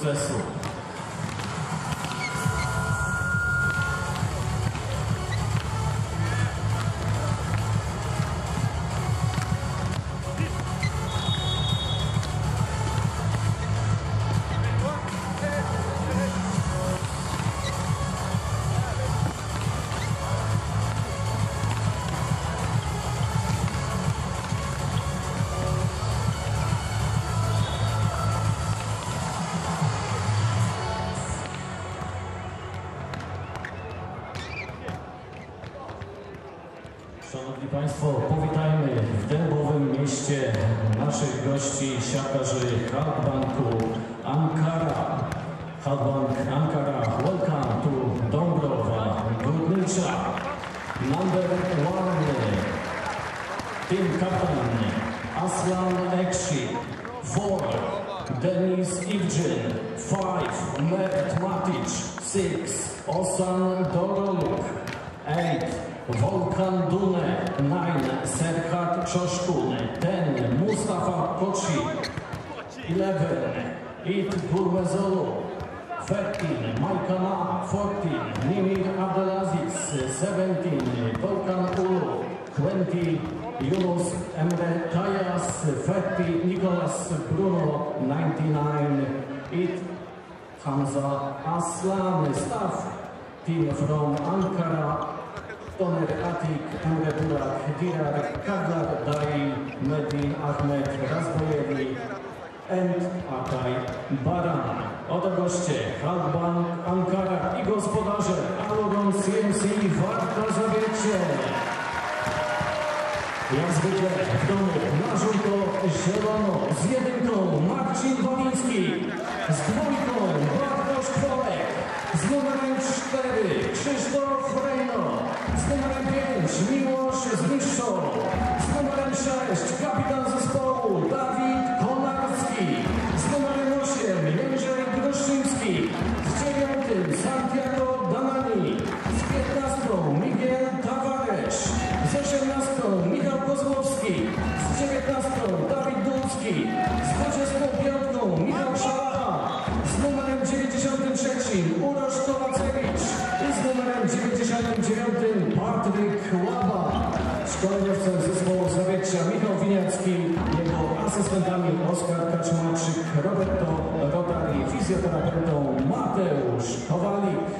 first. from Ankara, Toner Atik, Emre Burak, Dirar Kadar, Dari, Mehdi, Ahmed, Razbojewi and Akay Baran. Oto goście Halbank Ankara i gospodarze Alogon CMC Wartożowiecie. Jak zwykle w domu na żółto-zielono z jedynką Marcin Waliński, z dwójką Bartosz Kwolek z numerem 4 Krzysztof Rejno, z numerem 5 Miłosz Zniszczą, z numerem 6 kapitan zespołu Dawid Konarski, z numerem 8 Jędrzej Groszyński, z 9 Santiago 9 Patryk Łaba, szkoleniowcem zespołu Zawietrza Michał Winiacki, jego asystentami Oskar Kaczmarczyk, Roberto Rotari, fizjoterapeutą Mateusz Kowalik.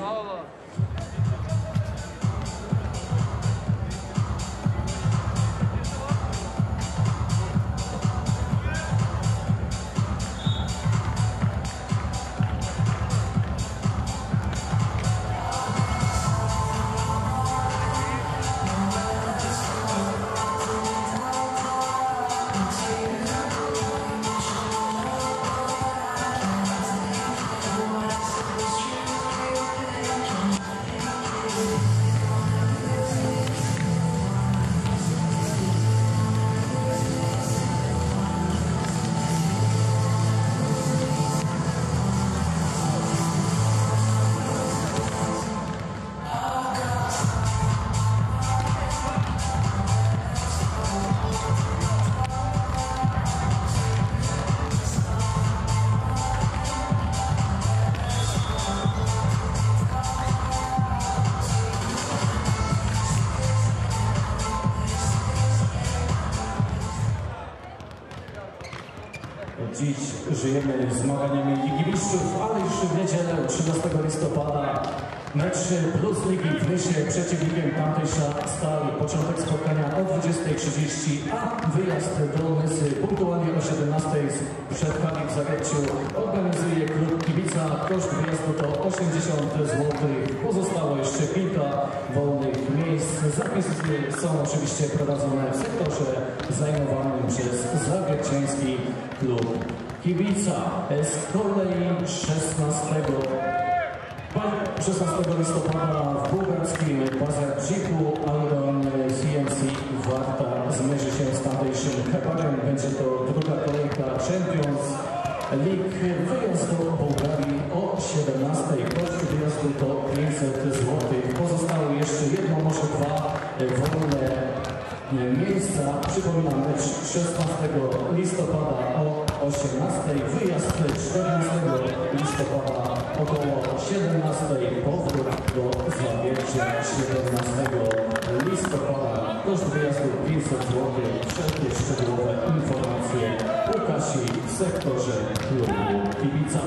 Mecz Plus Ligi w Nysie przeciwnikiem tamtejsza Stal. Początek spotkania o 20.30, a wyjazd do Nysy punktualnie o 17.00 przed hali w Zawieciu organizuje klub Kibica. Koszt wyjazdu to 80 zł. Pozostało jeszcze kilka wolnych miejsc. Zapisy są oczywiście prowadzone w sektorze zajmowanym przez Zawieciański klub Kibica. Z kolei 16 16 Hebarem. Będzie to druga kolejka Champions League. Wyjazd do Bułgarii o 17. Koszt wyjazdu to 500 zł. Pozostały jeszcze jedno, może dwa wolne miejsca. Przypominam mecz 16 listopada o 18. Wyjazd 14 listopada około 17. Powrót do Zawiercia 17 szczegółowe informacje Kasi w sektorze klubu Kibica.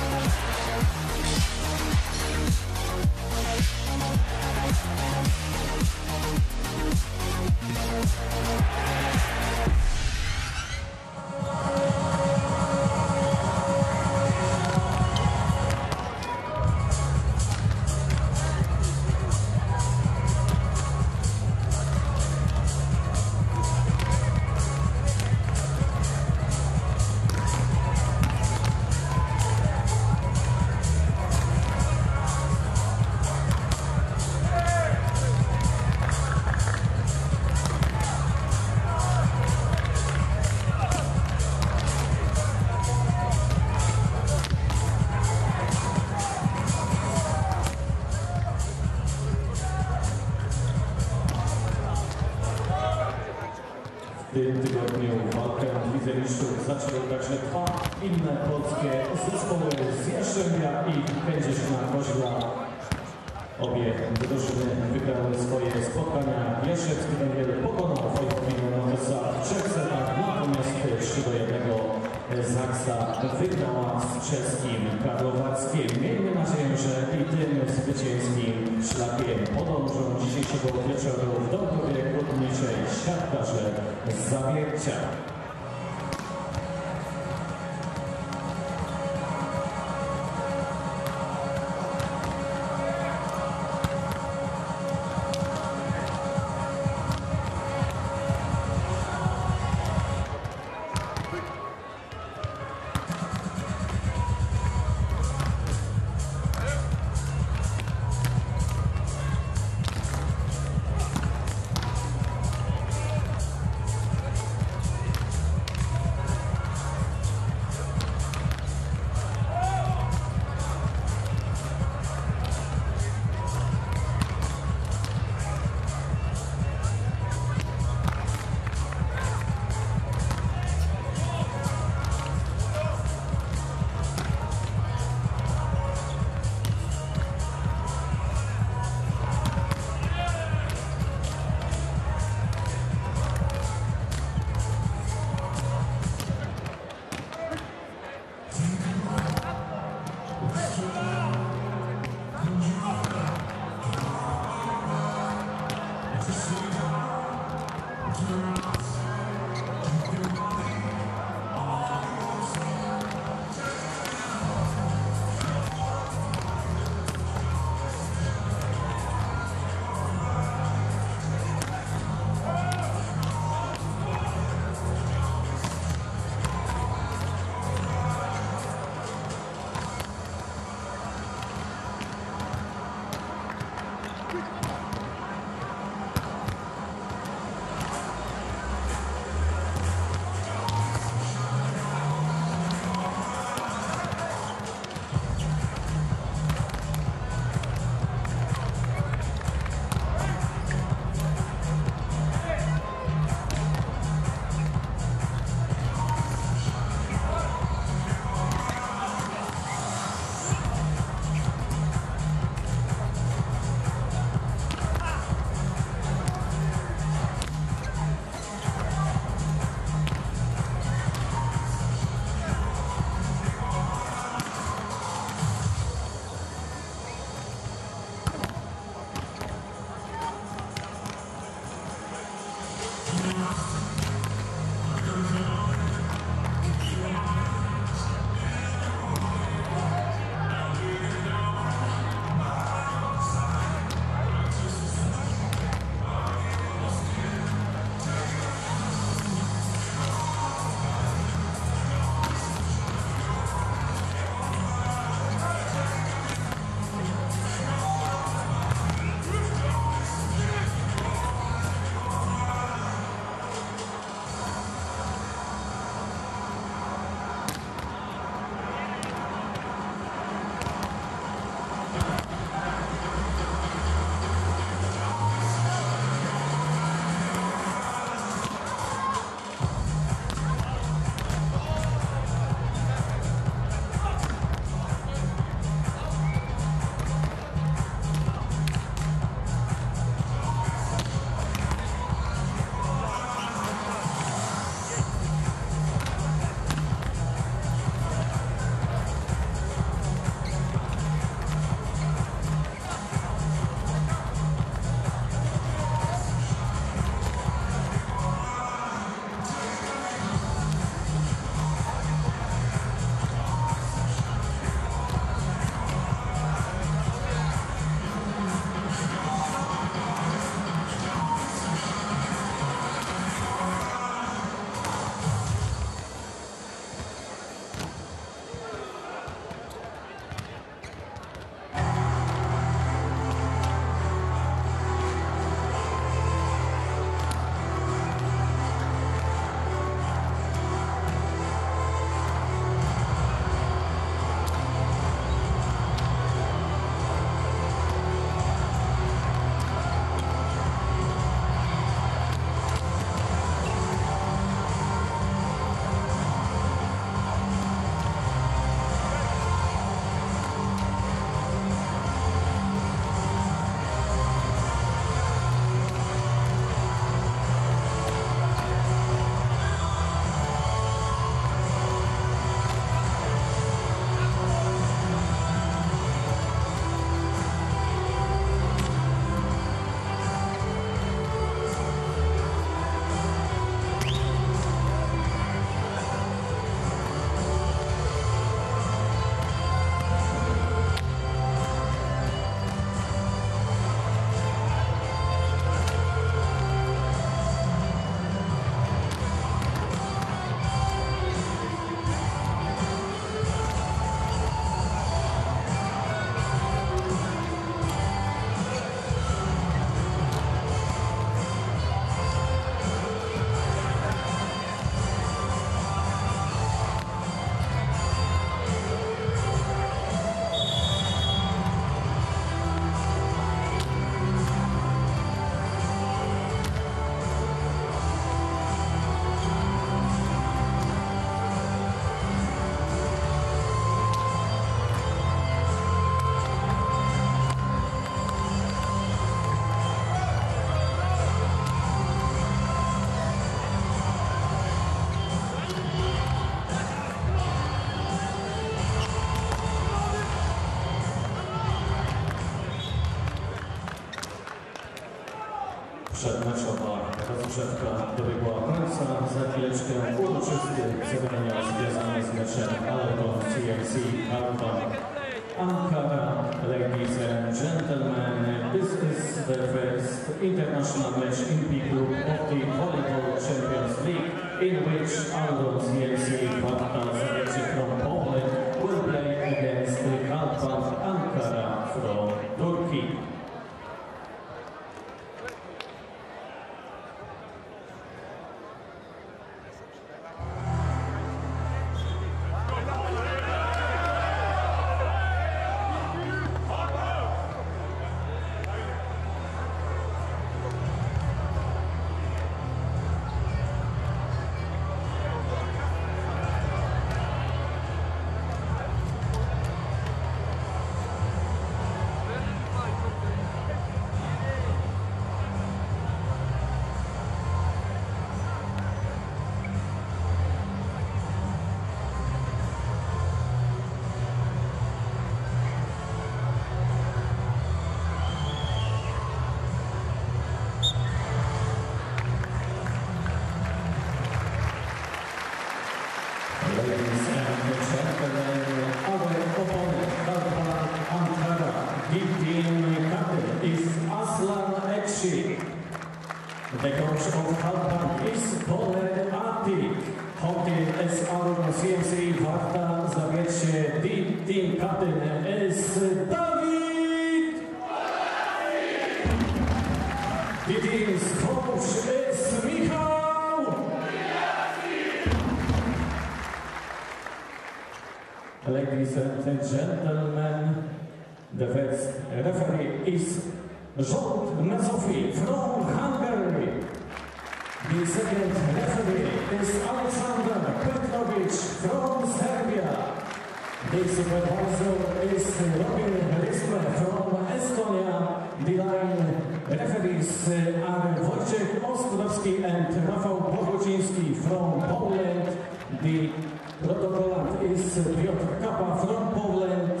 Rodogoland jest Piotr Kapa from Poland.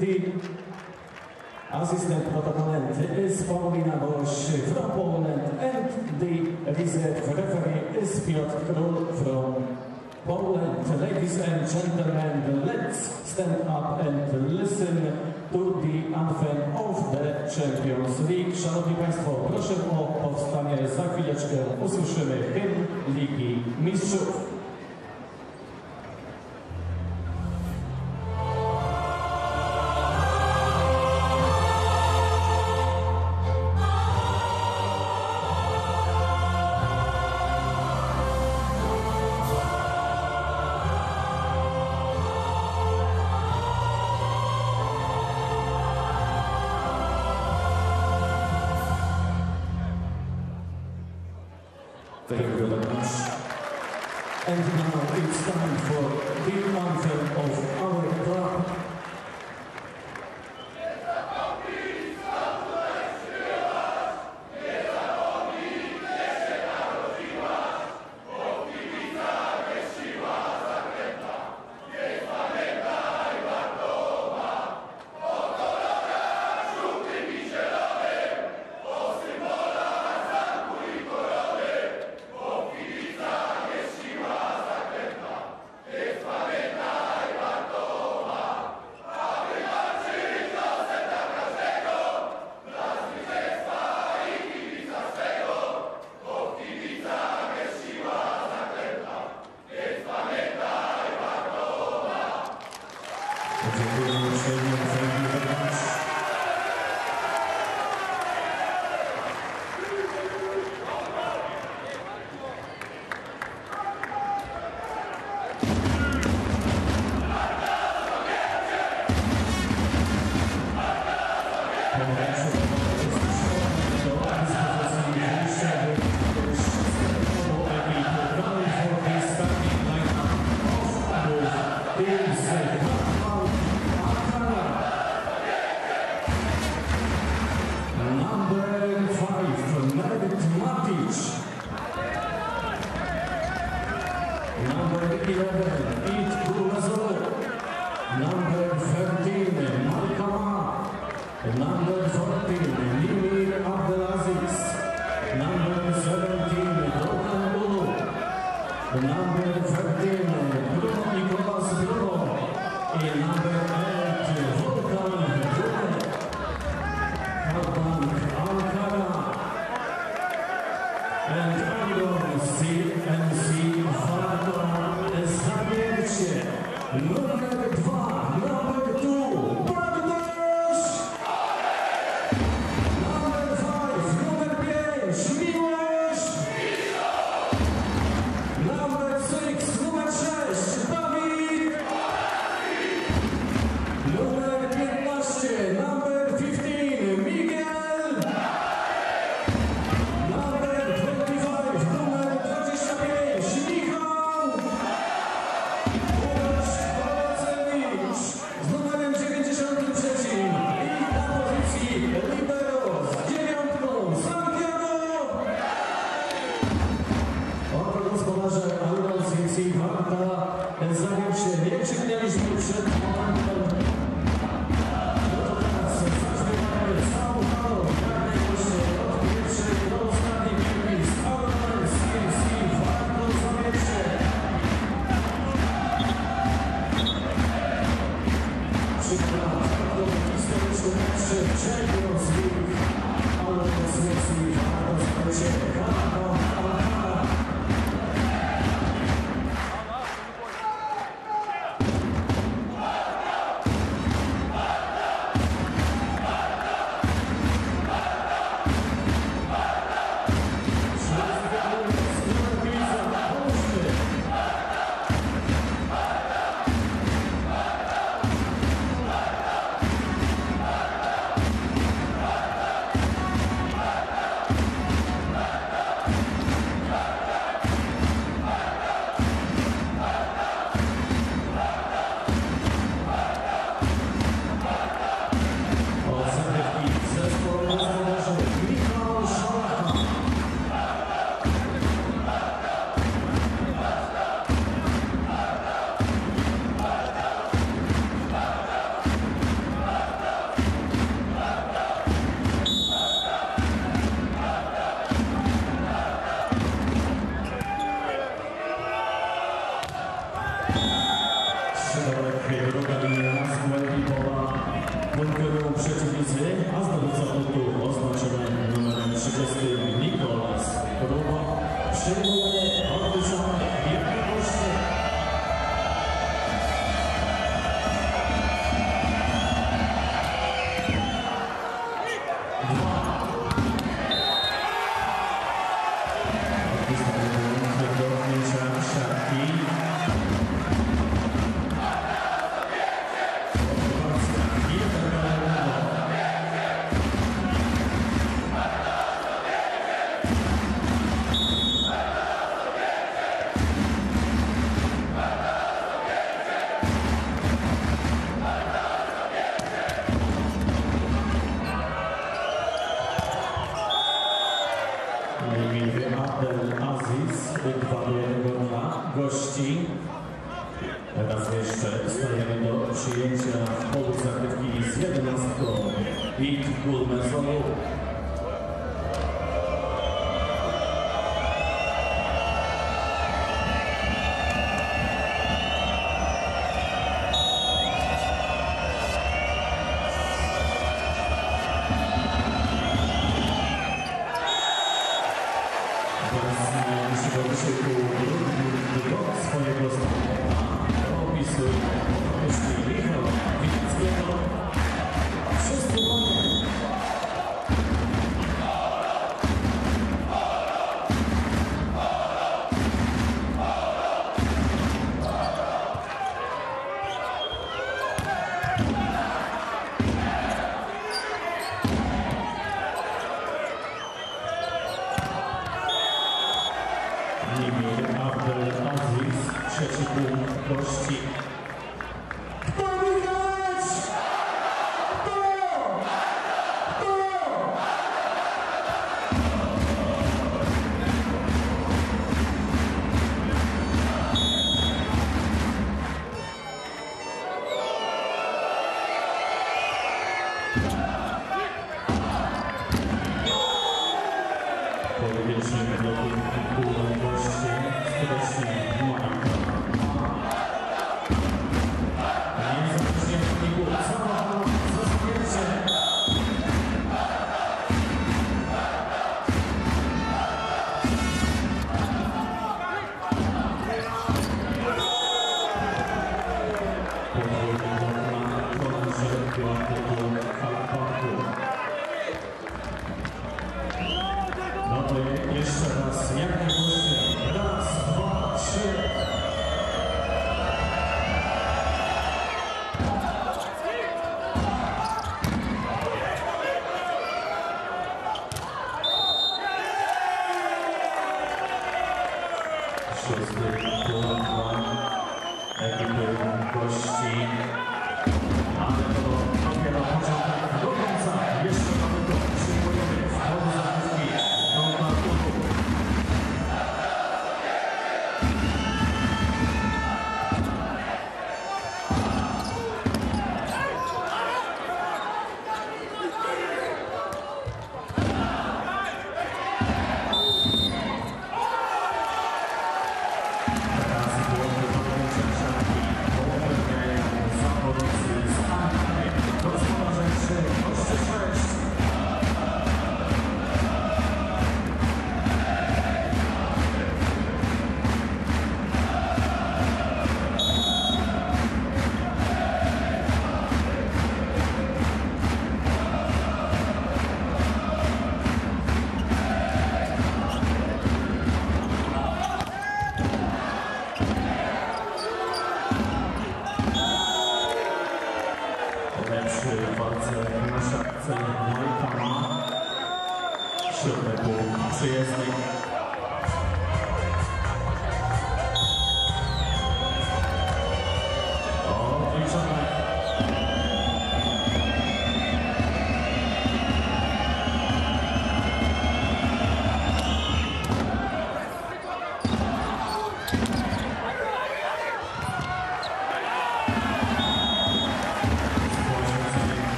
The assistant Rodogoland is Paulina Bosch from Poland. And the reserve referee is Piotr Król from Poland. Ladies and gentlemen, let's stand up and listen to the anthem of the Champions League. Szanowni Państwo, proszę o powstanie. Za chwileczkę usłyszymy hymn Ligi Mistrzów.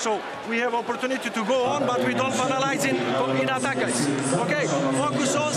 So we have opportunity to go on, but we don't penalize in, in attackers. Okay, focus on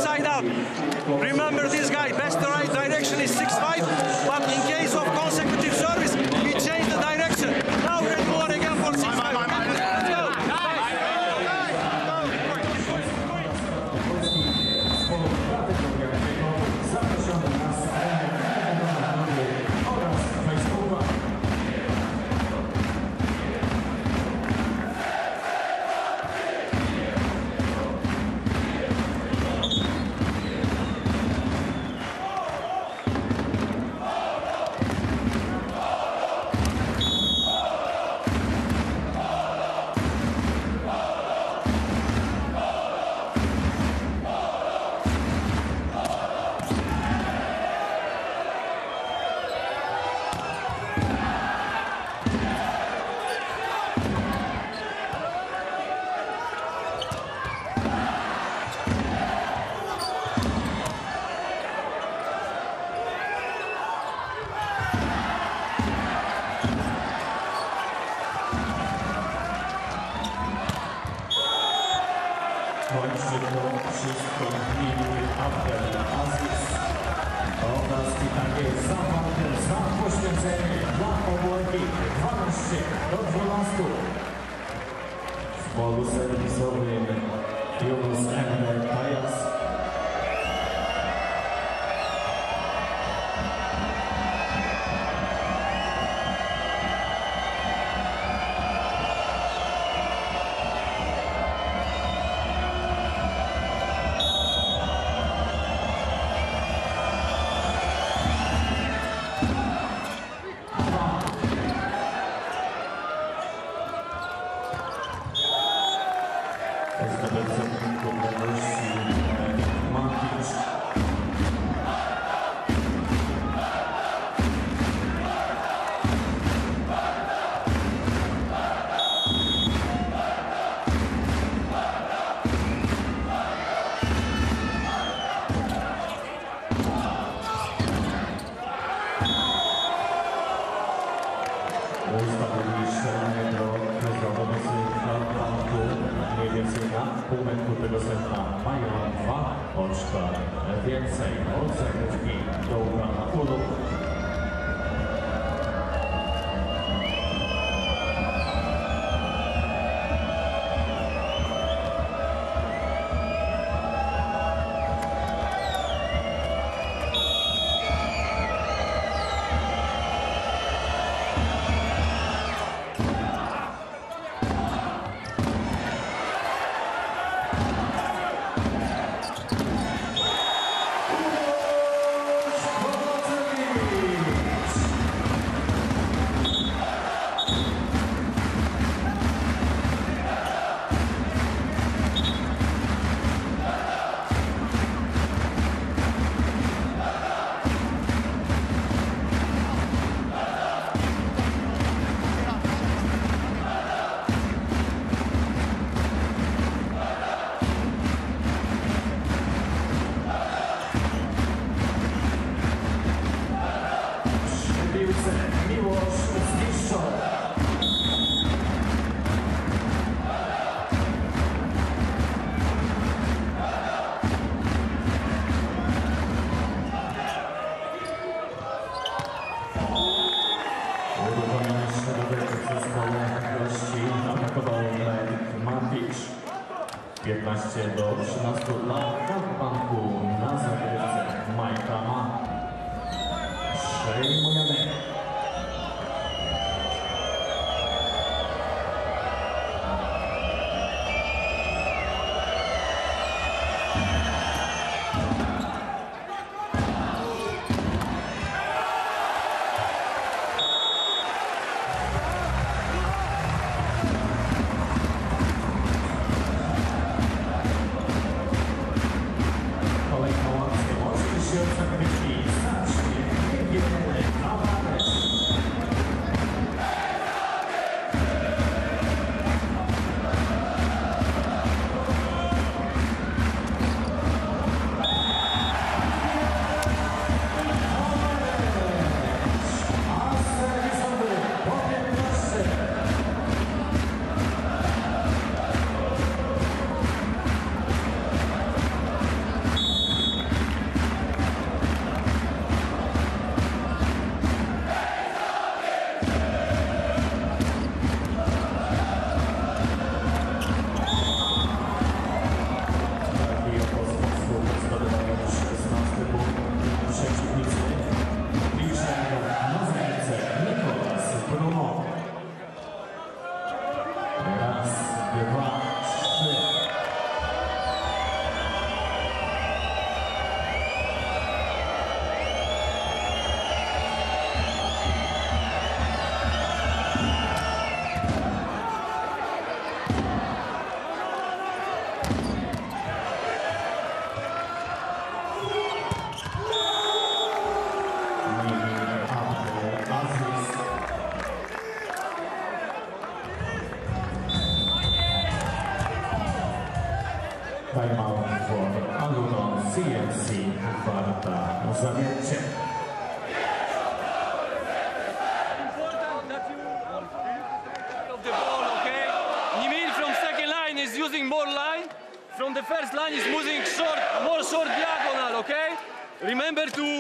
Remember to,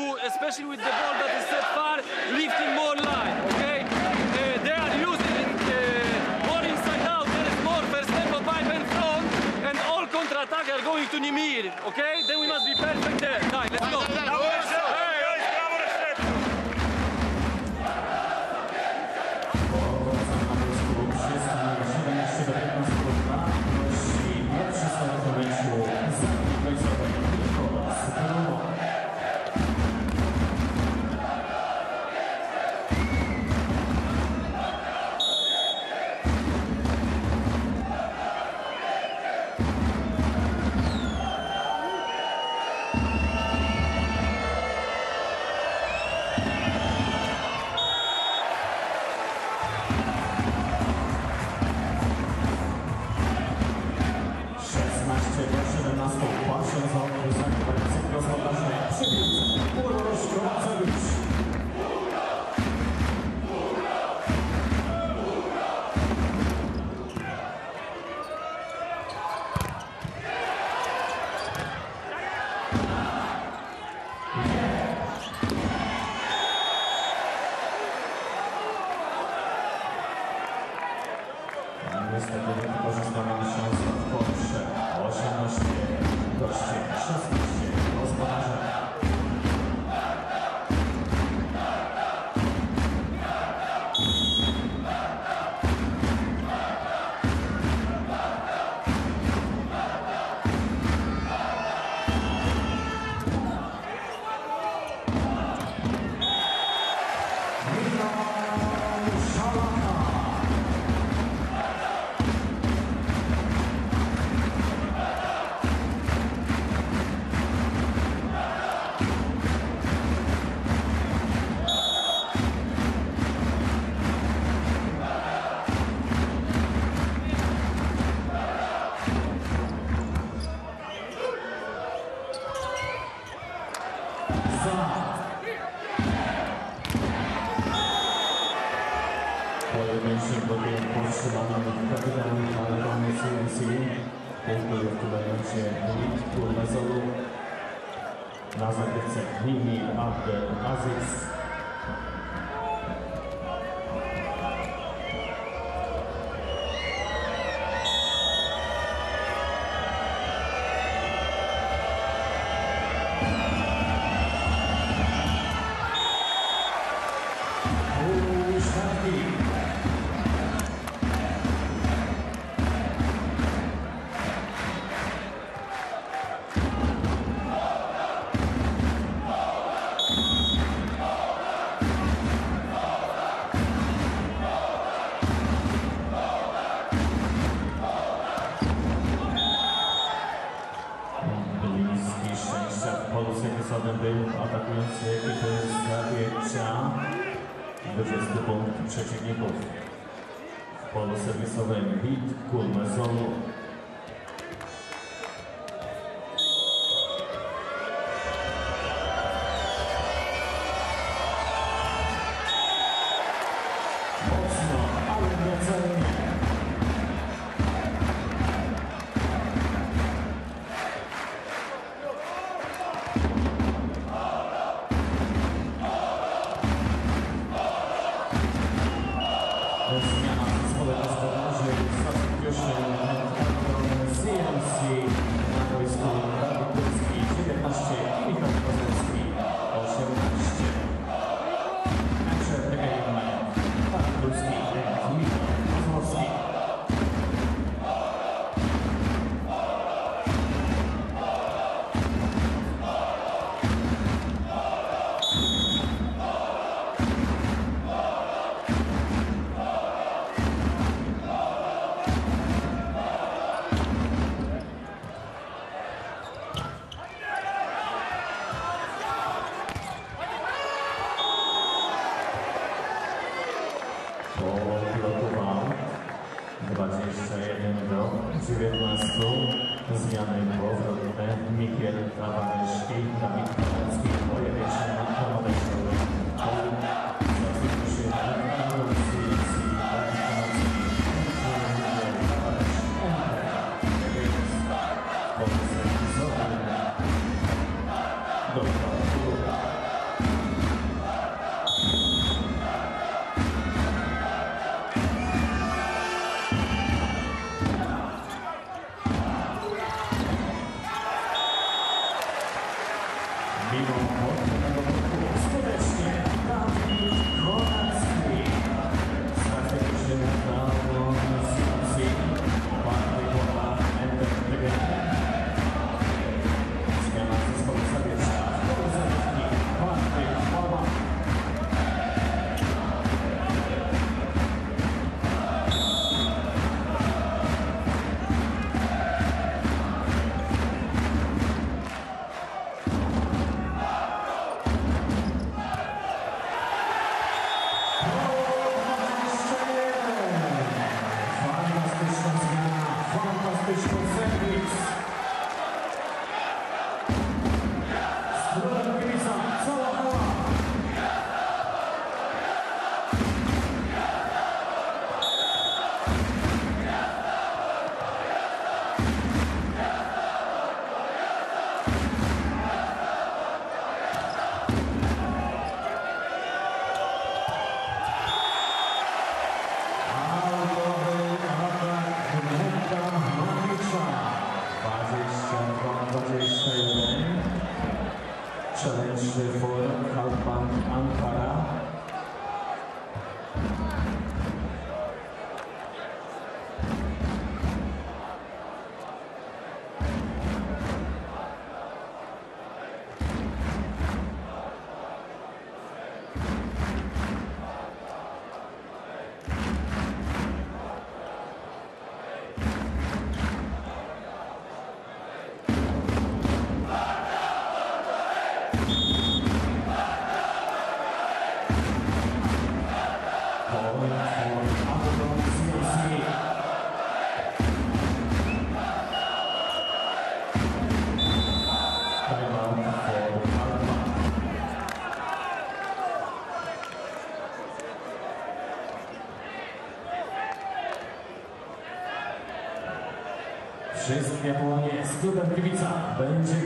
płonie z klubem Gliwica. Będzie głośno, będzie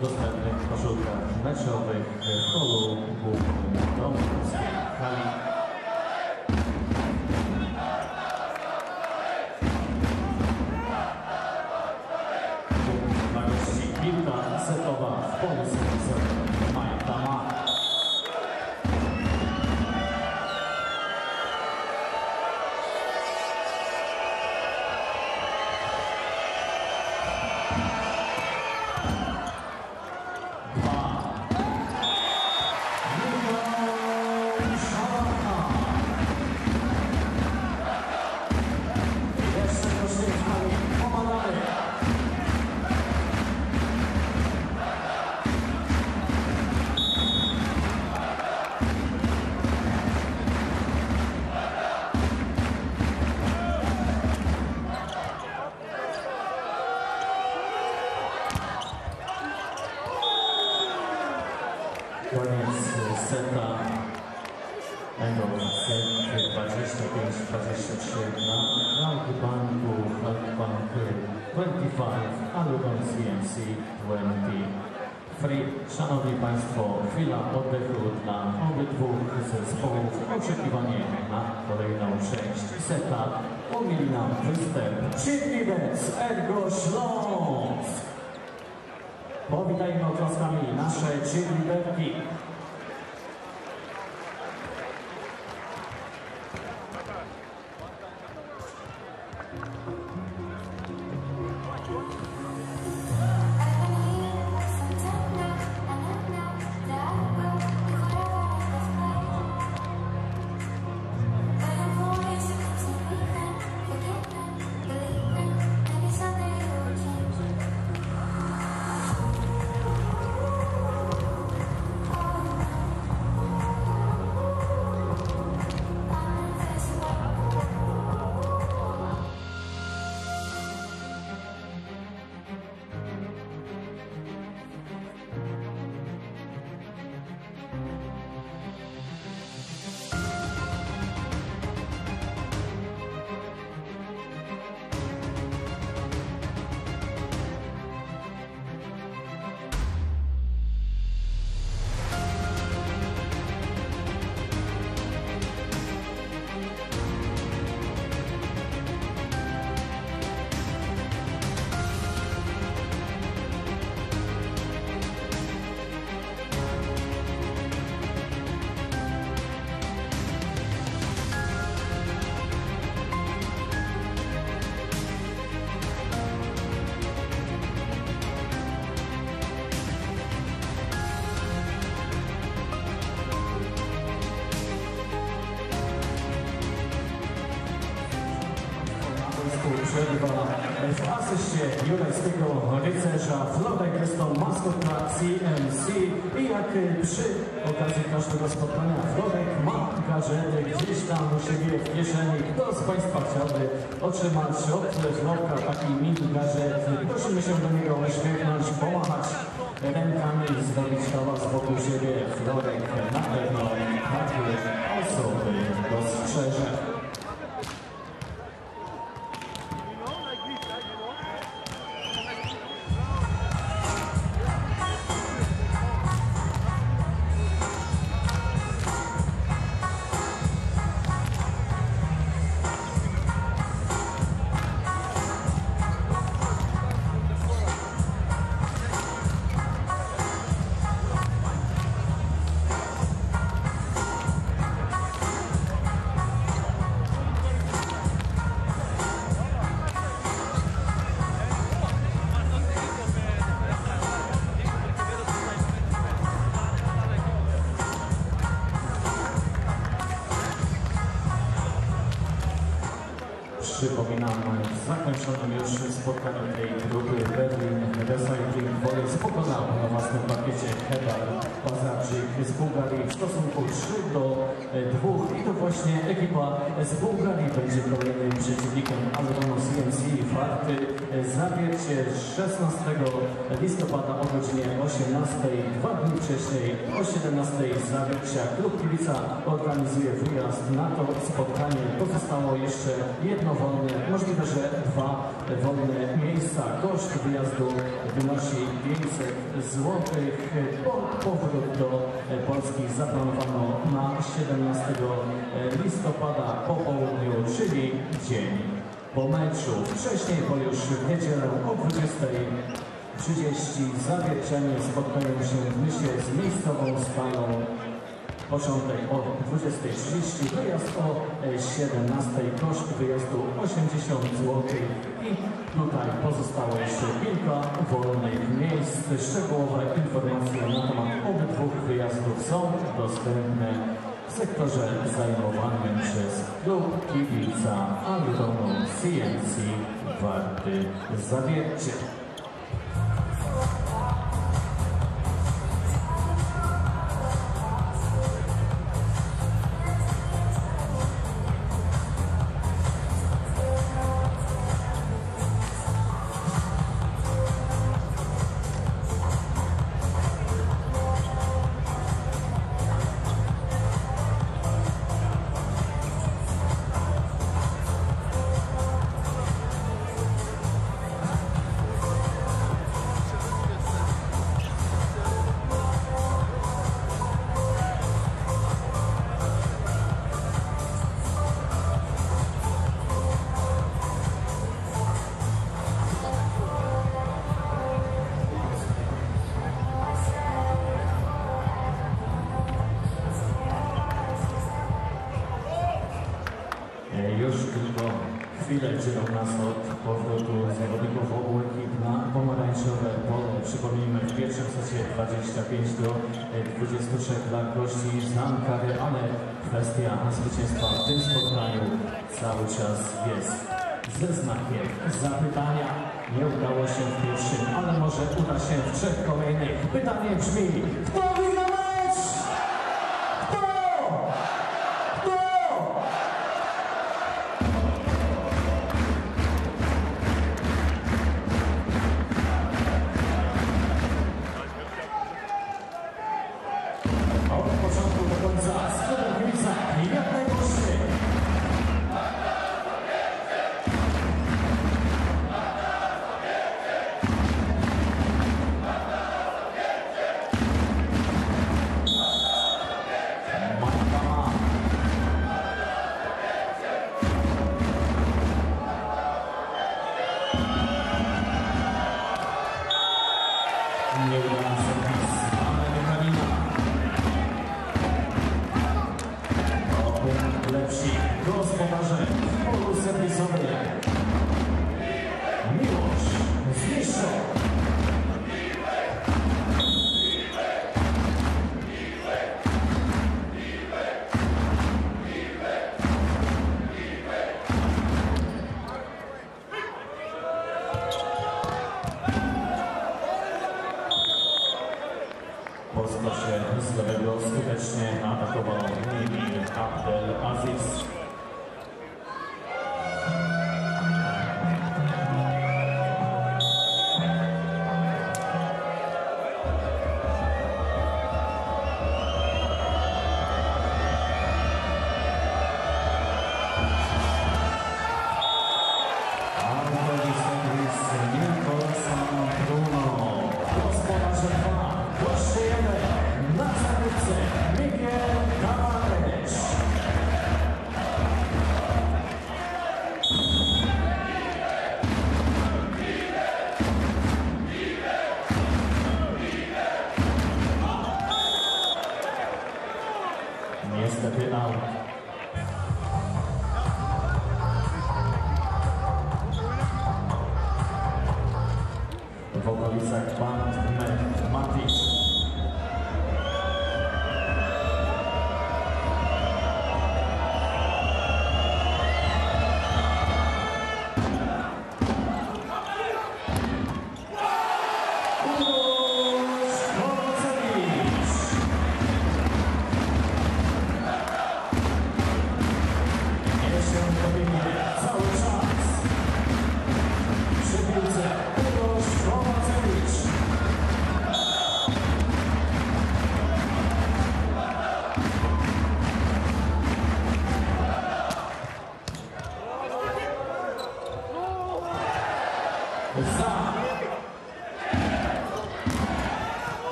przypominam o dostępnych Jimmy rycerza. Florek jest to maskotka CMC i jak przy okazji każdego spotkania Florek ma gadżety gdzieś tam u siebie w kieszeni. Kto z Państwa chciałby otrzymać od Florka taki mini gadżet? Prosimy się do niego uśmiechnąć, pomachać rękami, zrobić hałas wokół siebie. Florek spotkaniu tej grupy Berlin Recycling Boys pokonał na własnym pakiecie Hedar Pazarczyk z Bułgarii w stosunku 3 do 2 i to właśnie ekipa z Bułgarii będzie kolejnym przeciwnikiem Aldonu CNC Farty Zawiercie 16 listopada o godzinie 18 dwa dni wcześniej o 17 Zawiercia klub Kibica organizuje wyjazd na to spotkanie. Pozostało jeszcze jedno wolne, możliwe, że dwa wolne miejsca. Koszt wyjazdu wynosi 500 zł. Powrót do Polski zaplanowano na 17 listopada po południu, czyli dzień po meczu. Wcześniej, bo już w niedzielę o 20.30 zawiercianie spotkają się w Mysie z miejscową stalą Początek o 20.30, wyjazd o 17.00, koszt wyjazdu 80 zł i tutaj pozostało jeszcze kilka wolnych miejsc. Szczegółowe informacje na temat obydwu wyjazdów są dostępne w sektorze zajmowanym przez klub kibica Aldonu CNC Warty Zawiercie. W tym spotkaniu cały czas jest ze znakiem zapytania. Nie udało się w pierwszym, ale może uda się w trzech kolejnych. Pytanie brzmi, kto wygra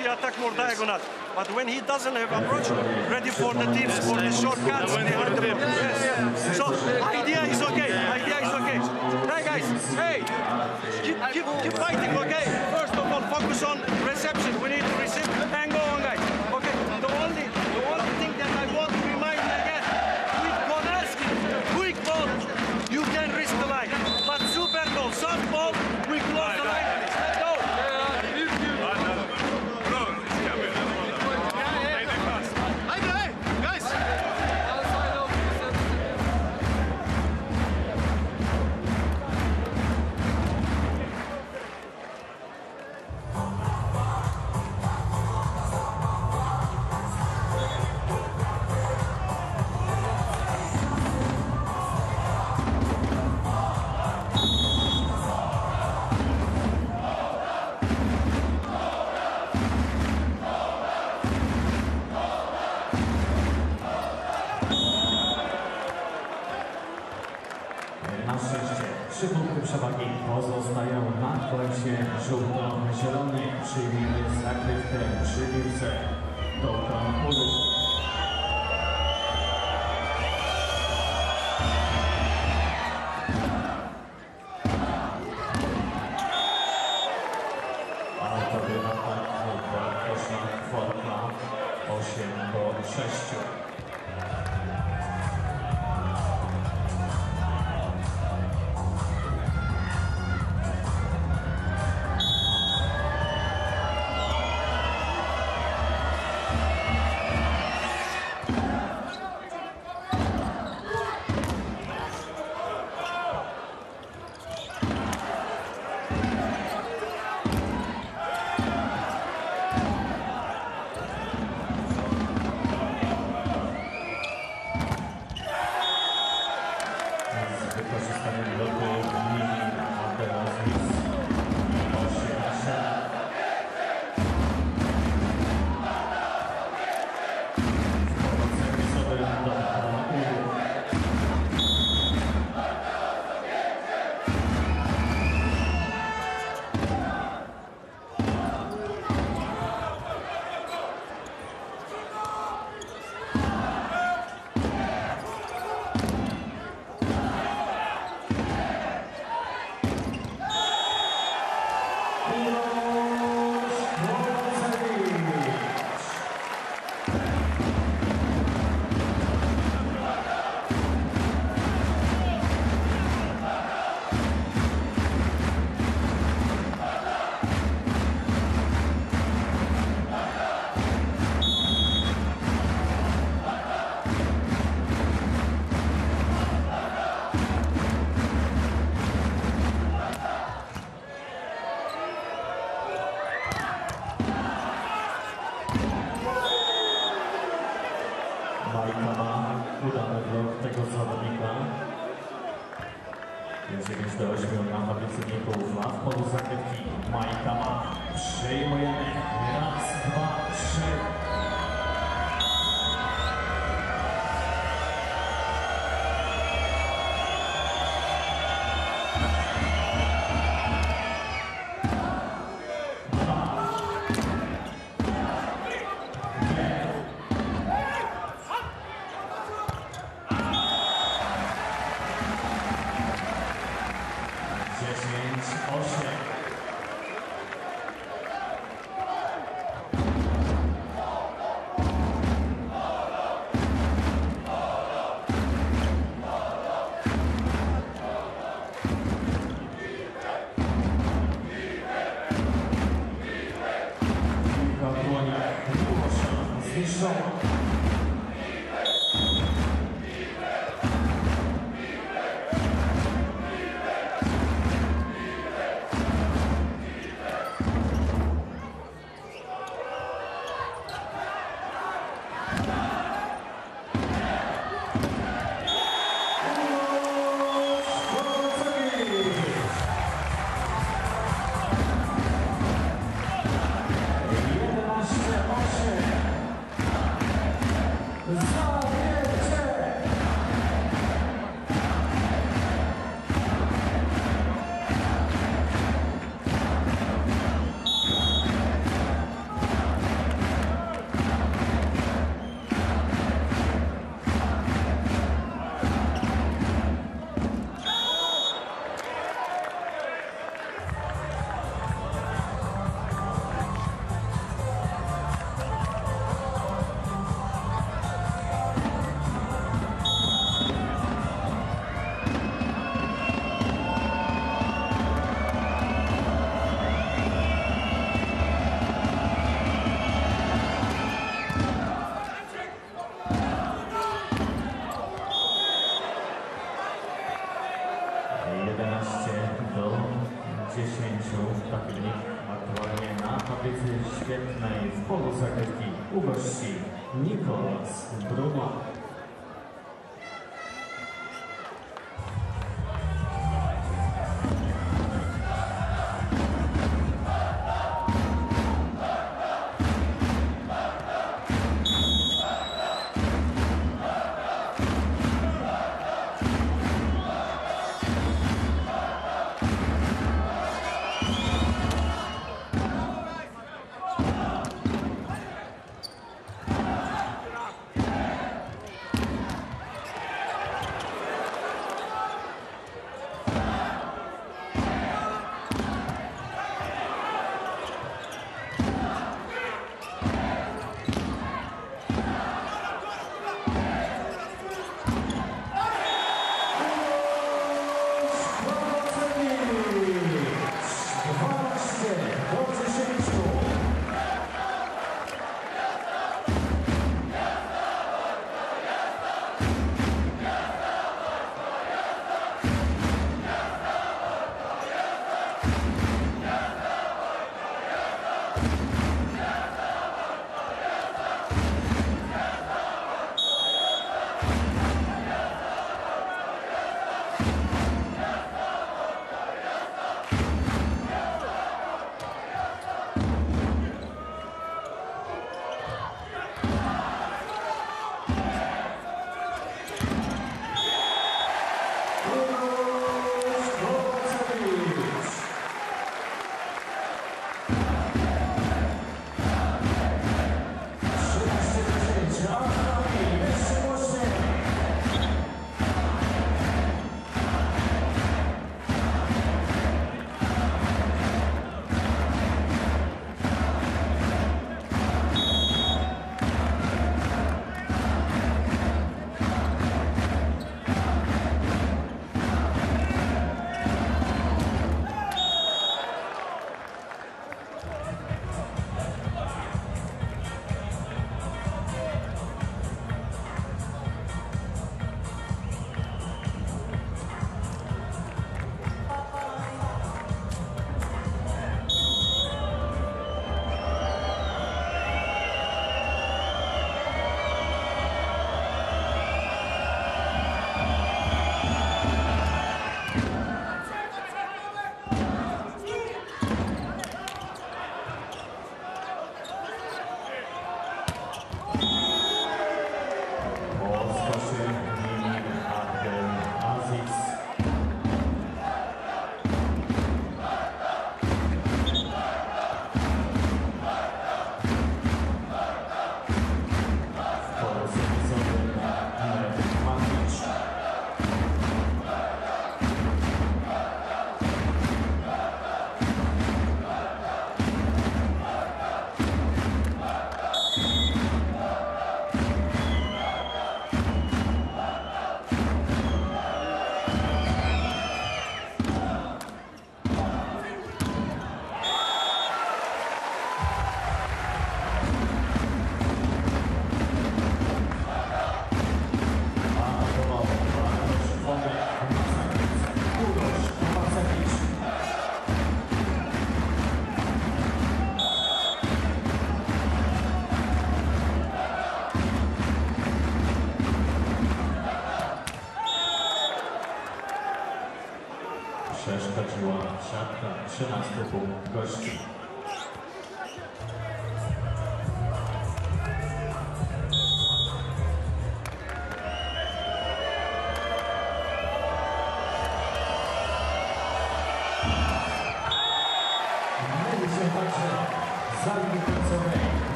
approach, he more diagonal. But when he doesn't have approach, ready for the teams, for the shortcuts behind the ball. Adama udanego tego zawodnika. Jeżeli już dołyśmy na tablicy nie poufa, w polu zakrywki Majkama przyjmujemy raz, dwa, trzy.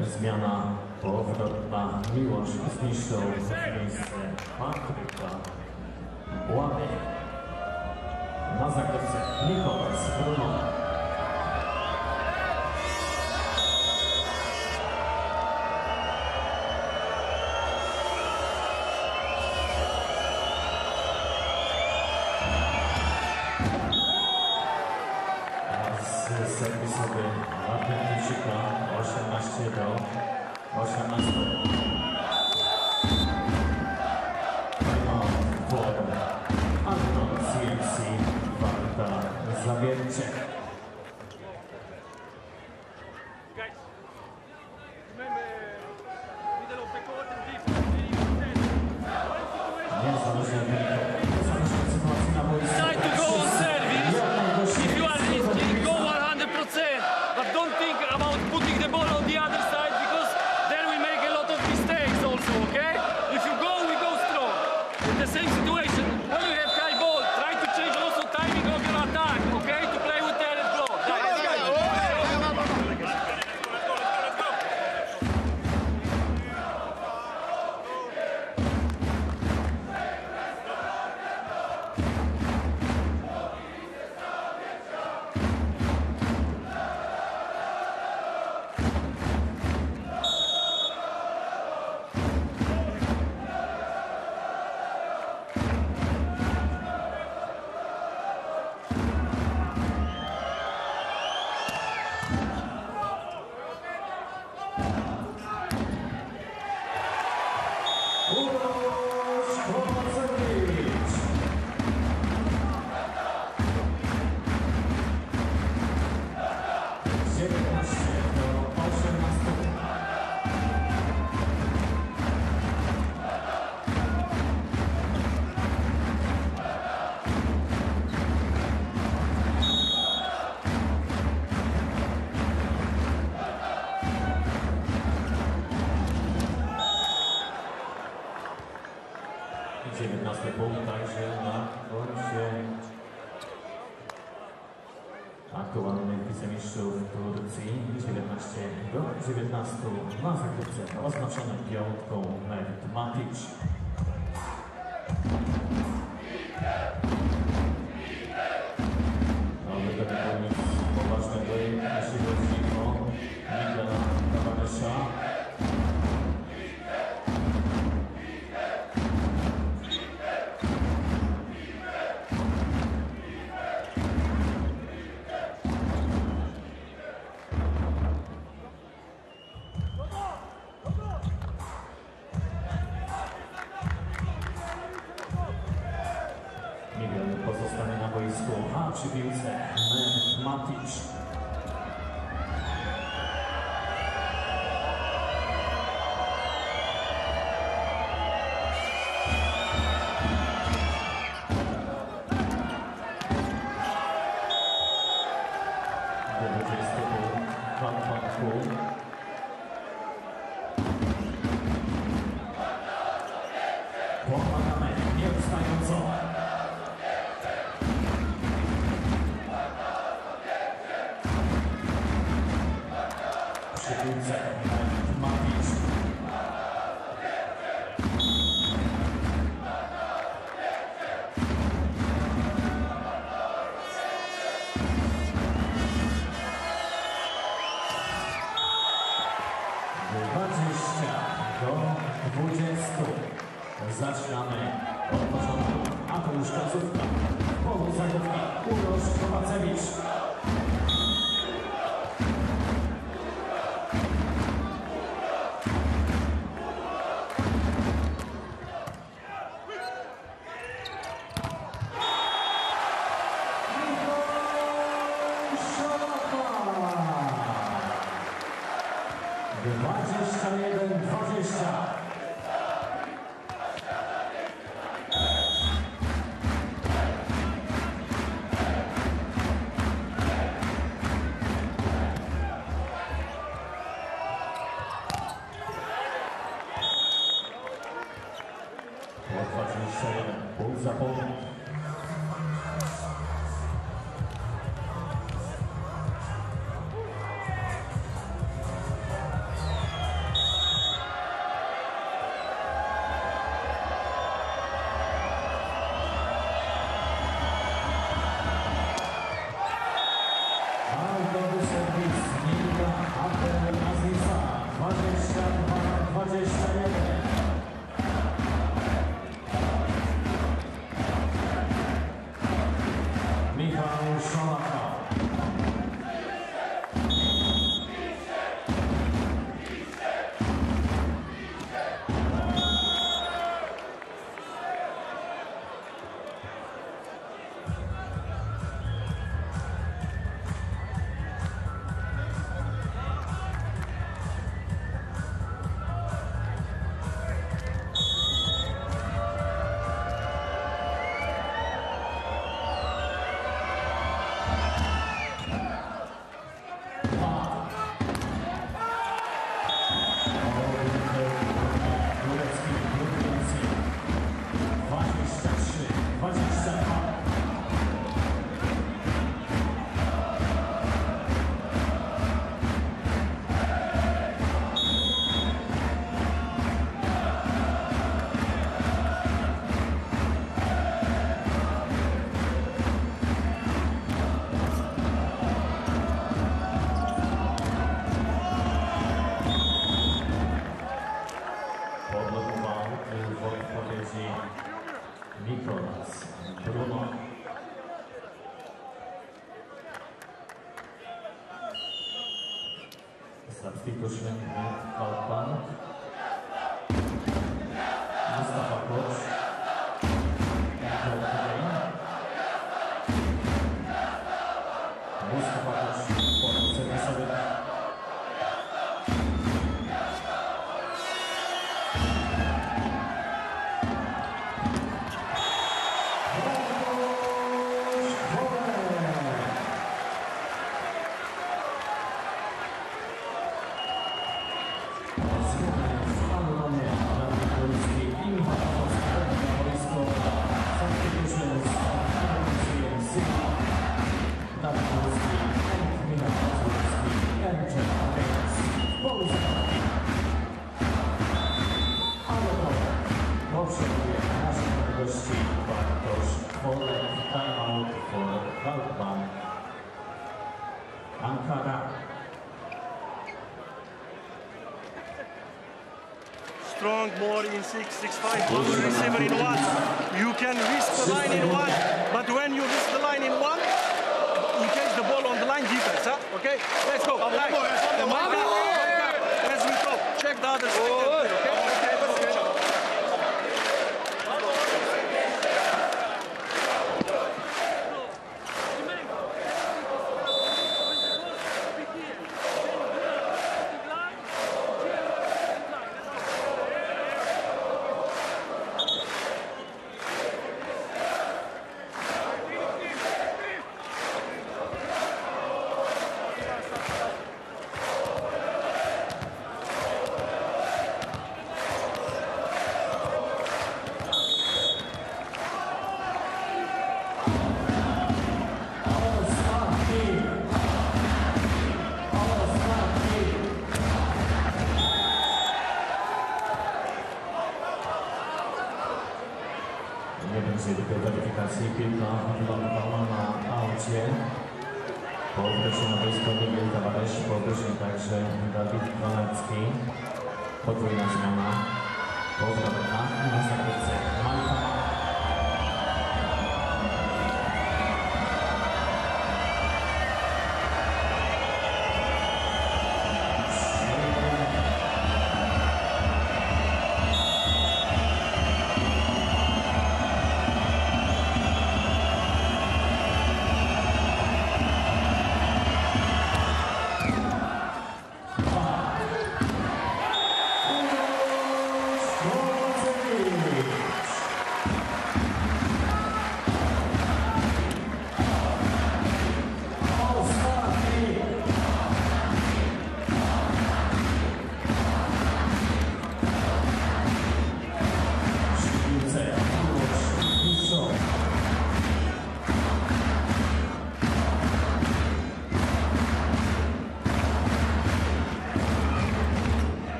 zmiana powrotna Miłosz zniszczył miejsce Patryka Łapie na zakresie Michał z Brunowa. strong, more in 6, 6, 5, 1.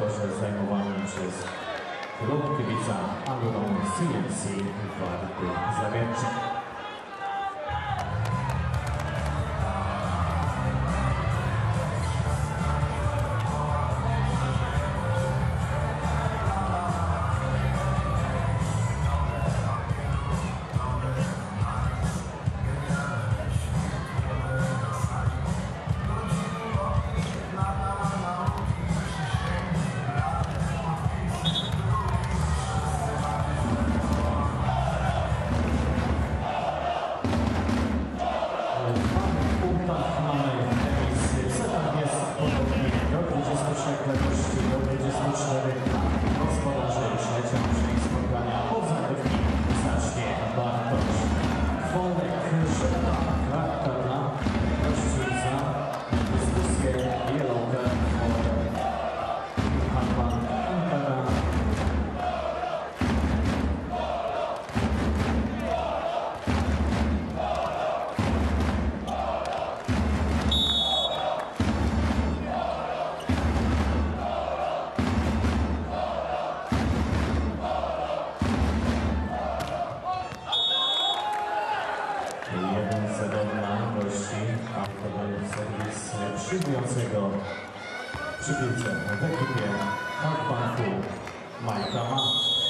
przy sektorze przyjmującego przy piłce w ekipie Halkbanku Majka Ma.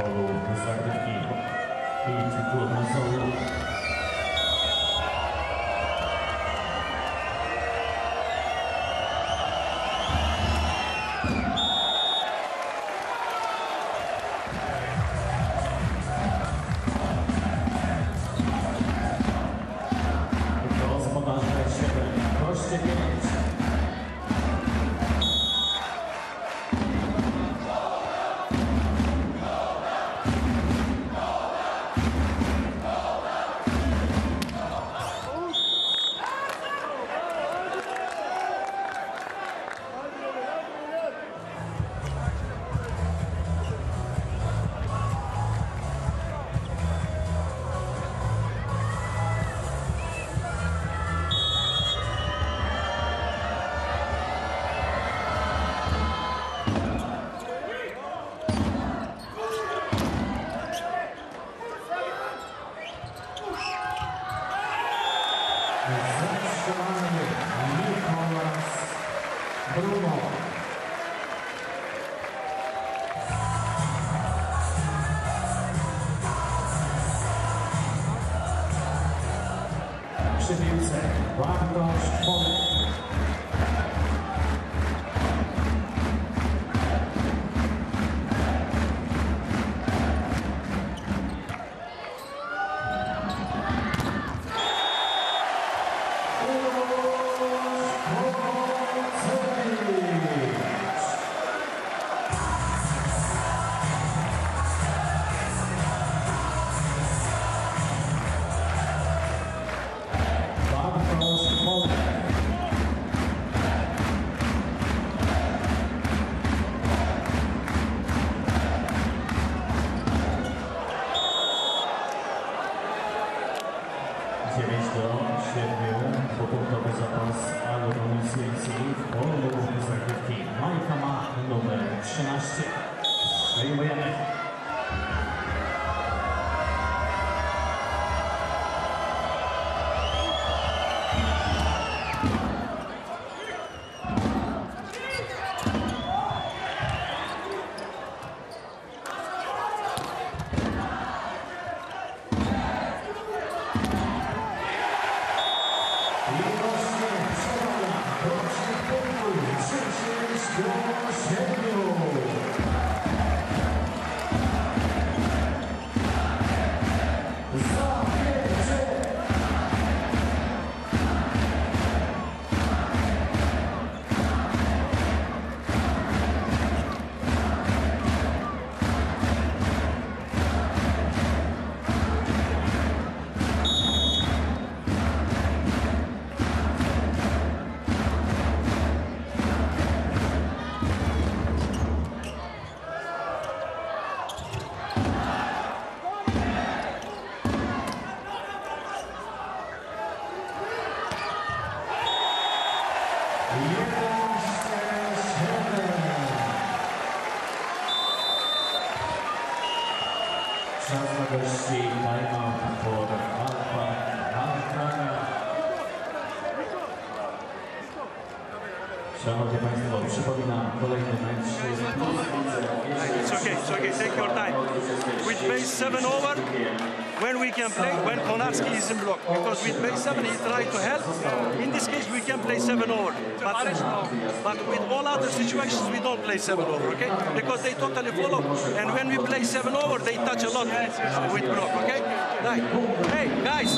Polu zagrywki i turnusową. Gospodarze can play, when Konarski is in block, because with base seven he tried to help. In this case, we can play seven over, but but with all other situations we don't play seven over, okay? Because they totally follow, and when we play seven over, they touch a lot with block, okay? Right. Hey guys,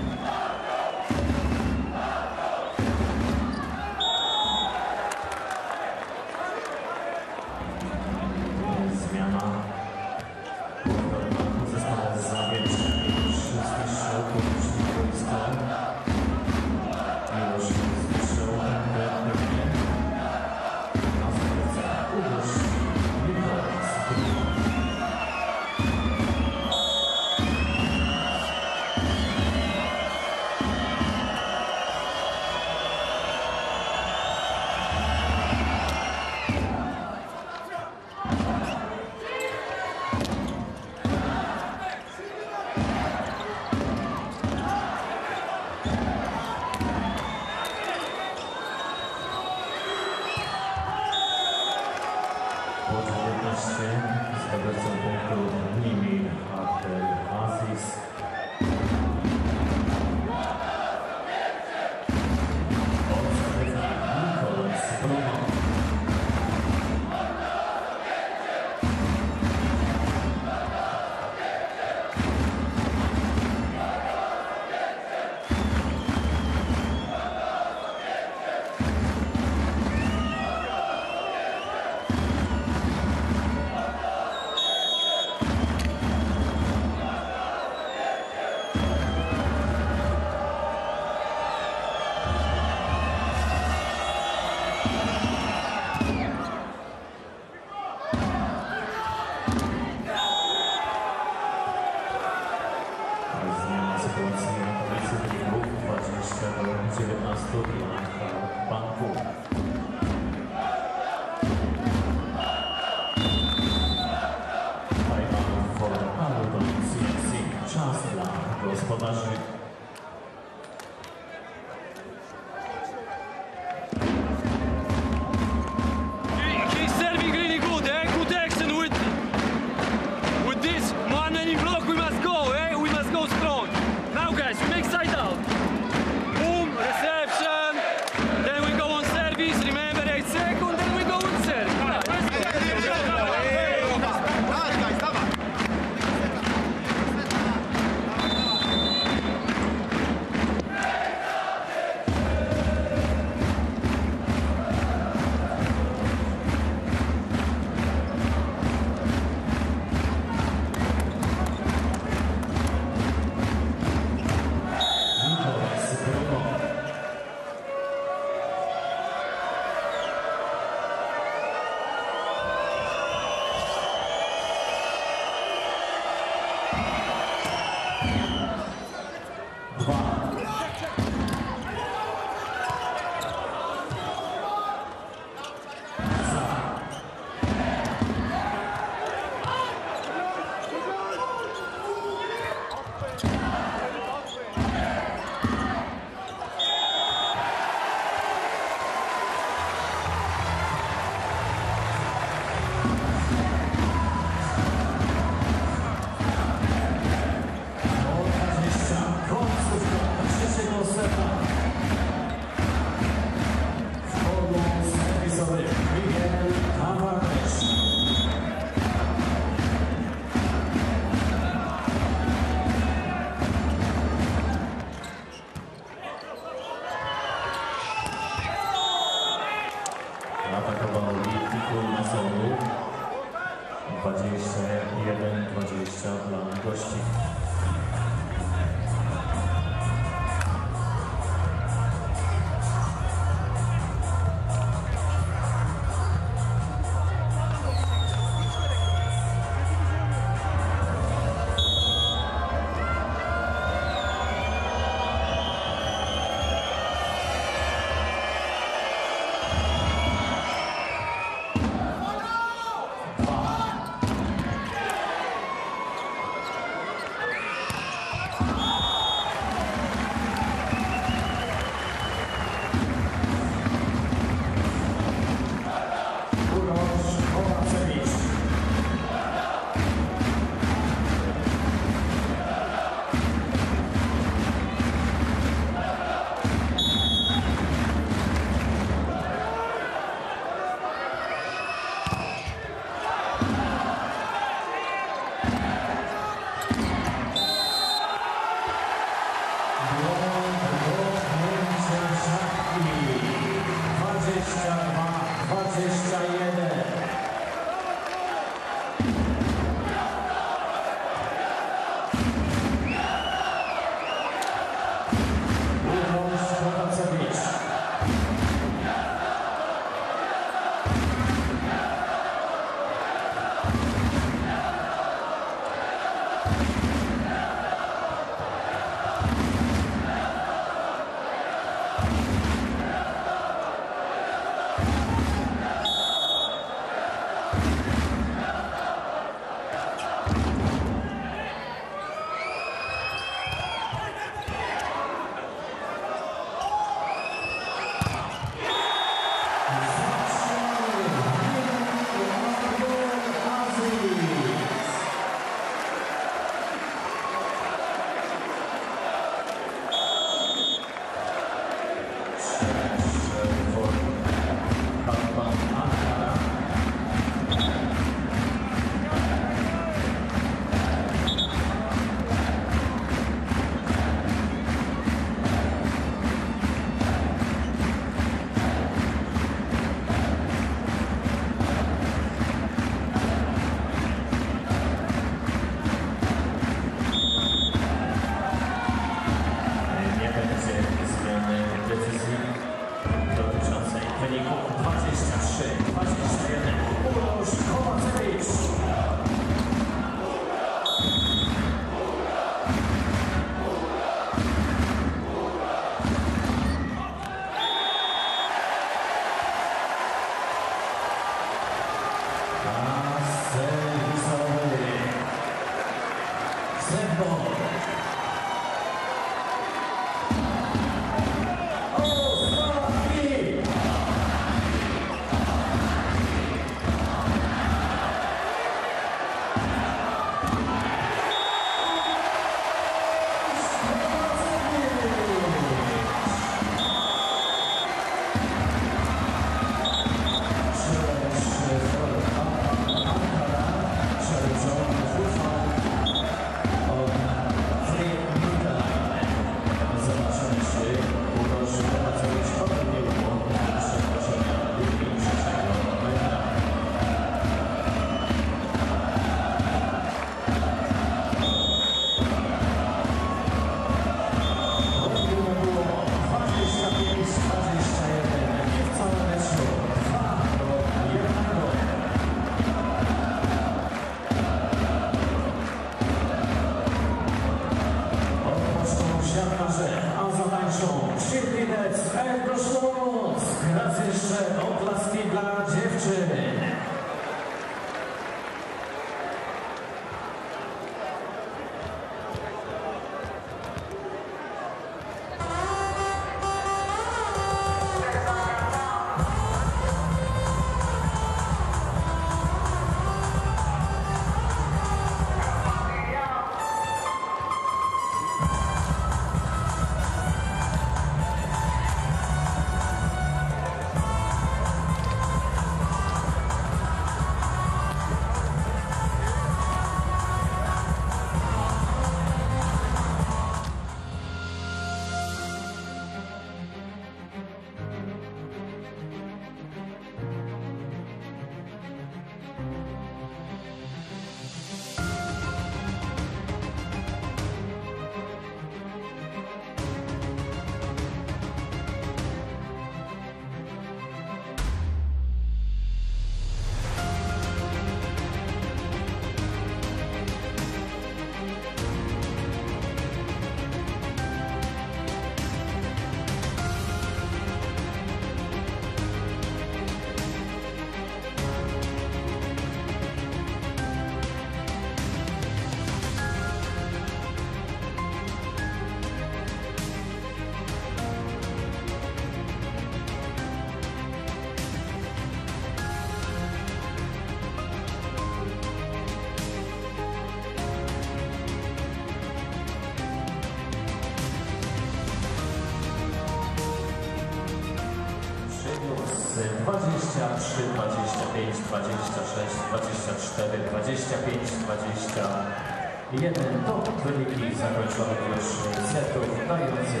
26, 24, 25, 21. To wyniki zakończonych już setów dających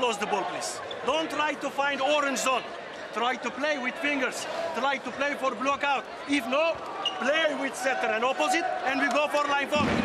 close the ball, please. Don't try to find orange zone. Try to play with fingers. Try to play for block out. If no, play with setter and opposite, and we go for line four.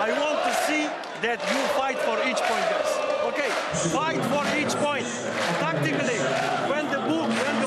I want to see that you fight for each point, guys. Okay, fight for each point. Tactically, when the book, when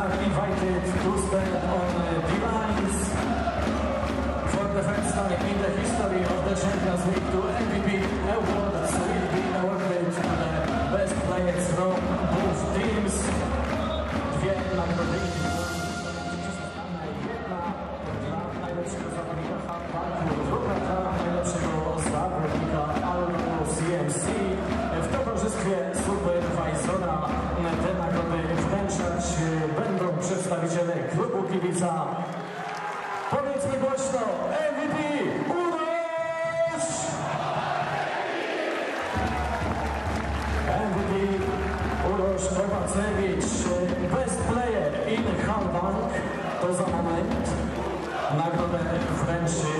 are invited to stand on eh, the lines. For the first time in the history of the Champions League, to MVP awards will be awarded Powiedzmy głośno, MVP Urosz! MVP Urosz Kowacewicz, best player in Halbank, to za moment. Nagrodę wręczy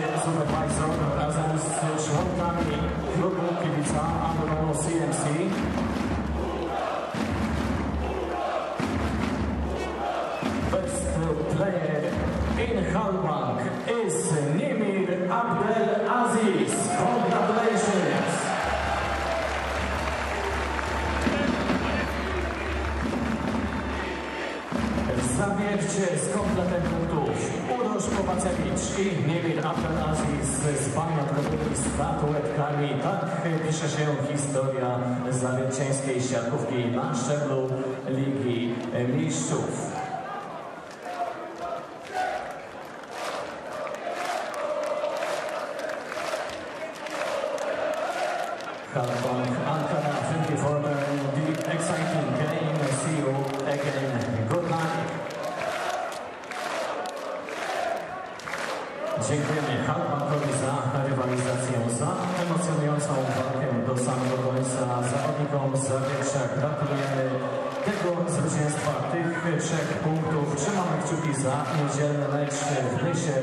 pamiątkowymi statuetkami. Tak pisze się historia zawierciańskiej siatkówki na szczeblu Ligi Mistrzów. Halbong Ankara, thank you for the, the exciting game. See you again. Good night. Dziękujemy Halbankowi za rywalizację, za emocjonującą walkę do samego końca. Zawodnikom z Zawiercia gratulujemy tego zwycięstwa, tych trzech punktów. Trzymamy kciuki za niedzielny mecz w Nysie,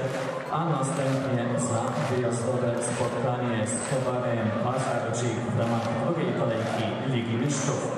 a następnie za wyjazdowe spotkanie z Chebarem Pazardzik w ramach drugiej kolejki Ligi Mistrzów.